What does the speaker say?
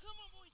Come on, boy.